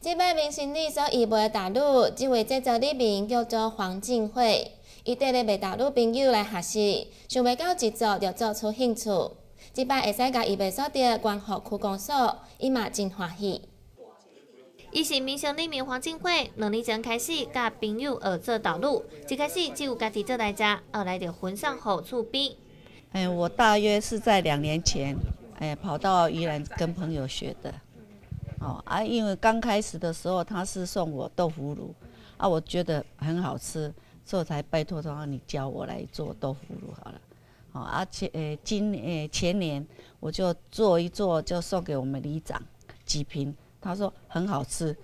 即摆明星里所移卖大陆，即位制作里面叫做黄静慧，伊缀咧卖大陆朋友来学习，想袂到一做就做出兴趣。即摆会使甲伊卖所着关护区公所，伊嘛真欢喜。伊是明星里面黄静慧，两年前开始甲朋友学做导路，一开始只有家己做来食，后来就分上好厝边。哎，我大约是在两年前，哎，跑到宜兰跟朋友学的。哦啊，因为刚开始的时候他是送我豆腐乳，啊，我觉得很好吃，所以才拜托他你教我来做豆腐乳好了。哦，而且呃今呃前年我就做一做，就送给我们里长几瓶，他说很好吃，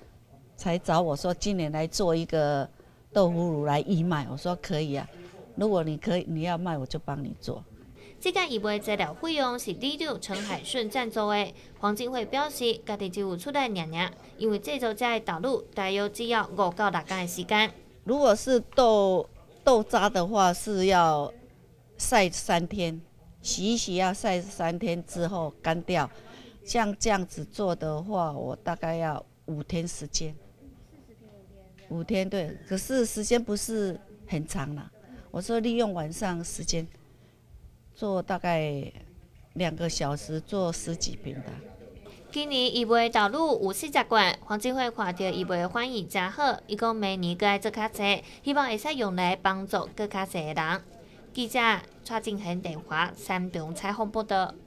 才找我说今年来做一个豆腐乳来义卖，我说可以啊，如果你可以你要卖，我就帮你做。这个义卖治疗费用是李长陈海顺赞助的。黄金惠表示，家己只有出来两年，因为制作这的道路大约只要五到六天的时间。如果是豆豆渣的话，是要晒三天，洗一洗要晒三天之后干掉。像这样子做的话，我大概要五天时间。五天对，可是时间不是很长了。我说利用晚上时间。做大概两个小时，做十几瓶的。今年伊卖投入五四十罐，黄金惠看到伊卖的反应真好，伊讲明年过来做卡车，希望会使用来帮助更较济的人。记者蔡静恒电话，山东采访报道。